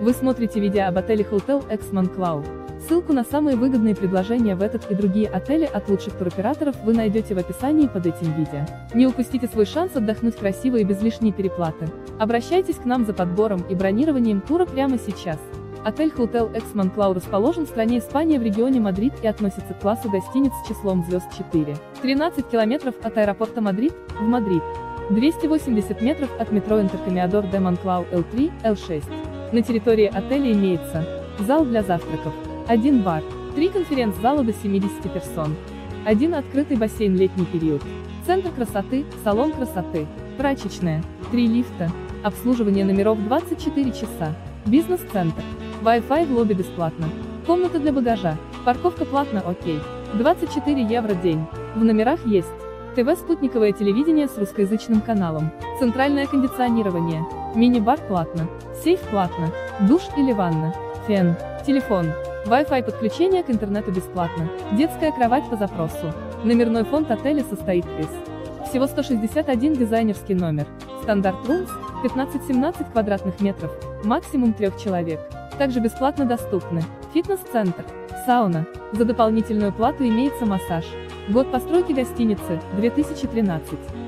Вы смотрите видео об отеле Hotel Exe Moncloa. Ссылку на самые выгодные предложения в этот и другие отели от лучших туроператоров вы найдете в описании под этим видео. Не упустите свой шанс отдохнуть красиво и без лишней переплаты. Обращайтесь к нам за подбором и бронированием тура прямо сейчас. Отель Hotel Exe Moncloa расположен в стране Испания в регионе Мадрид и относится к классу гостиниц с числом звезд 4. 13 километров от аэропорта Мадрид, в Мадрид. 280 метров от метро Интеркомиадор де Монклау L3, L6. На территории отеля имеется зал для завтраков, один бар, три конференц-зала до 70 персон, один открытый бассейн летний период, центр красоты, салон красоты, прачечная, три лифта, обслуживание номеров 24 часа, бизнес-центр, Wi-Fi в лобби бесплатно, комната для багажа, парковка платно окей, 24 евро день, в номерах есть ТВ спутниковое телевидение с русскоязычным каналом, центральное кондиционирование, мини-бар платно, сейф платно, душ или ванна, фен, телефон, Wi-Fi подключение к интернету бесплатно, детская кровать по запросу. Номерной фонд отеля состоит из всего 161 дизайнерский номер, стандарт rooms, 15-17 квадратных метров, максимум трех человек. Также бесплатно доступны фитнес-центр, сауна, за дополнительную плату имеется массаж. Год постройки гостиницы, 2013.